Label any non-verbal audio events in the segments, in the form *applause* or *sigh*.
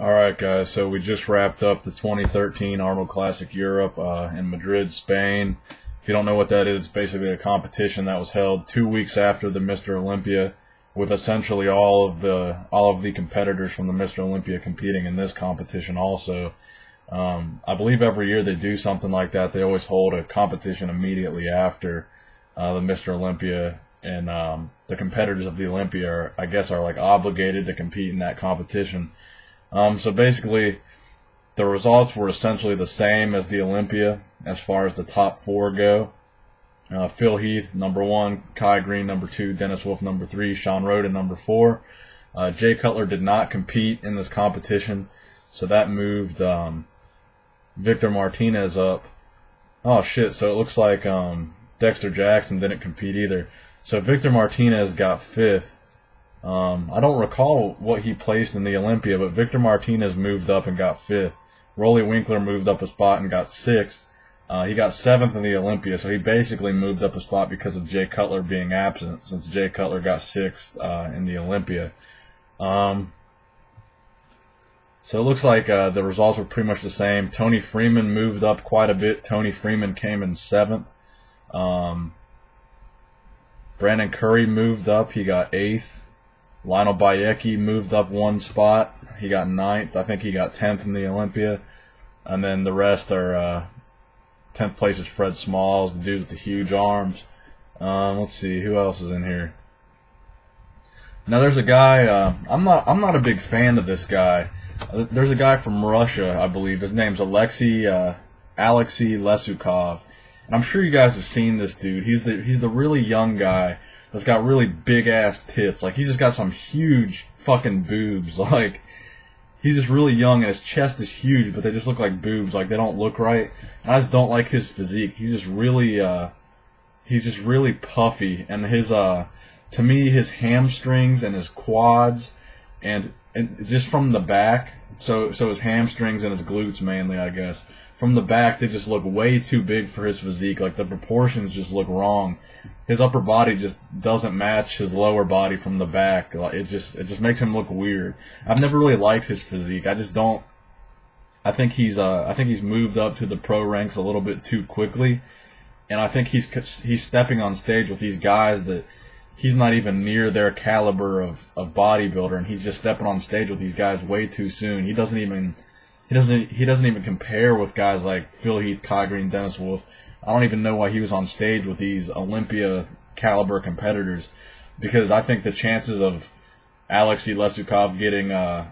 Alright guys, so we just wrapped up the 2013 Arnold Classic Europe uh, in Madrid, Spain. If you don't know what that is, it's basically a competition that was held two weeks after the Mr. Olympia with essentially all of the all of the competitors from the Mr. Olympia competing in this competition also. Um, I believe every year they do something like that. They always hold a competition immediately after uh, the Mr. Olympia and um, the competitors of the Olympia are, I guess, are like obligated to compete in that competition. Um, so basically, the results were essentially the same as the Olympia as far as the top four go. Uh, Phil Heath, number one, Kai Greene, number two, Dennis Wolf, number three, Shawn Rhoden, number four. Uh, Jay Cutler did not compete in this competition, so that moved um, Victor Martinez up. Oh shit! So it looks like um, Dexter Jackson didn't compete either. So Victor Martinez got fifth, um, I don't recall what he placed in the Olympia, but Victor Martinez moved up and got fifth. Roelly Winklaar moved up a spot and got sixth. Uh, he got seventh in the Olympia, so he basically moved up a spot because of Jay Cutler being absent, since Jay Cutler got sixth uh, in the Olympia. Um, so it looks like uh, the results were pretty much the same. Tony Freeman moved up quite a bit. Tony Freeman came in seventh. Um, Brandon Curry moved up. He got eighth. Lionel Beyeke moved up one spot. He got ninth. I think he got tenth in the Olympia. And then the rest are uh, tenth place is Fred Smalls, the dude with the huge arms. Um, let's see who else is in here. Now there's a guy. Uh, I'm not. I'm not a big fan of this guy. There's a guy from Russia, I believe. His name's Alexei uh, Alexei Lesukov, and I'm sure you guys have seen this dude. He's the he's the really young guy that's got really big ass tits. Like he's just got some huge fucking boobs. *laughs* Like he's just really young and his chest is huge, but they just look like boobs. Like they don't look right. And I just don't like his physique. He's just really uh he's just really puffy and his uh to me his hamstrings and his quads and and just from the back so so his hamstrings and his glutes mainly I guess from the back they just look way too big for his physique like the proportions just look wrong his upper body just doesn't match his lower body from the back. Like It just it just makes him look weird. I've never really liked his physique. I just don't. I think he's uh I think he's moved up to the pro ranks a little bit too quickly, and I think he's he's stepping on stage with these guys that he's not even near their caliber of, of bodybuilder, and he's just stepping on stage with these guys way too soon. He doesn't even he doesn't he doesn't even compare with guys like Phil Heath, Kai Greene, Dennis Wolf. I don't even know why he was on stage with these Olympia caliber competitors because I think the chances of Alexei Lesukov getting uh,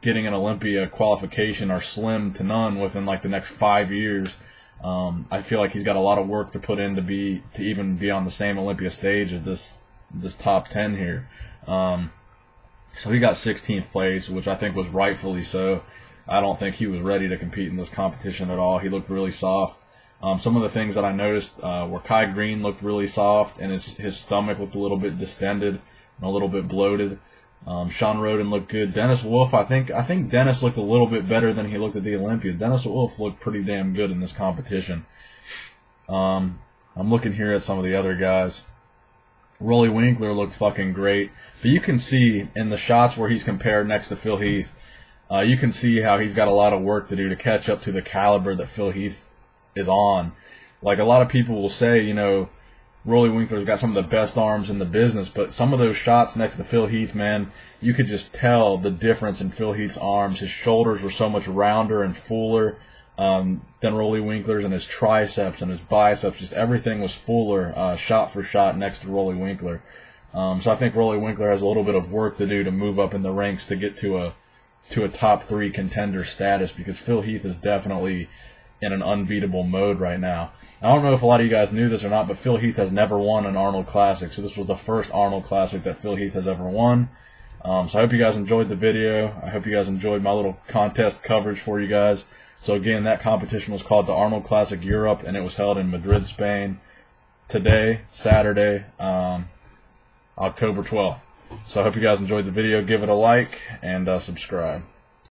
getting an Olympia qualification are slim to none within like the next five years. Um, I feel like he's got a lot of work to put in to be to even be on the same Olympia stage as this this top ten here. Um, so he got 16th place, which I think was rightfully so. I don't think he was ready to compete in this competition at all. He looked really soft. Um, some of the things that I noticed uh, were Kai Greene looked really soft and his, his stomach looked a little bit distended and a little bit bloated. Um, Shawn Rhoden looked good. Dennis Wolf, I think I think Dennis looked a little bit better than he looked at the Olympia. Dennis Wolf looked pretty damn good in this competition. Um, I'm looking here at some of the other guys. Roelly Winklaar looks fucking great, but you can see in the shots where he's compared next to Phil Heath, uh, you can see how he's got a lot of work to do to catch up to the caliber that Phil Heath is on. Like a lot of people will say, you know, Roelly Winklaar's got some of the best arms in the business, but some of those shots next to Phil Heath, man, you could just tell the difference in Phil Heath's arms. His shoulders were so much rounder and fuller um, than Roelly Winklaar's, and his triceps and his biceps, just everything was fuller, uh, shot for shot, next to Roelly Winklaar. Um, so I think Roelly Winklaar has a little bit of work to do to move up in the ranks to get to a to a top three contender status because Phil Heath is definitely in an unbeatable mode right now. I don't know if a lot of you guys knew this or not, but Phil Heath has never won an Arnold Classic, so this was the first Arnold Classic that Phil Heath has ever won. Um, so I hope you guys enjoyed the video. I hope you guys enjoyed my little contest coverage for you guys. So again, that competition was called the Arnold Classic Europe, and it was held in Madrid, Spain, today, Saturday, um, October 12th. So I hope you guys enjoyed the video. Give it a like and uh, subscribe.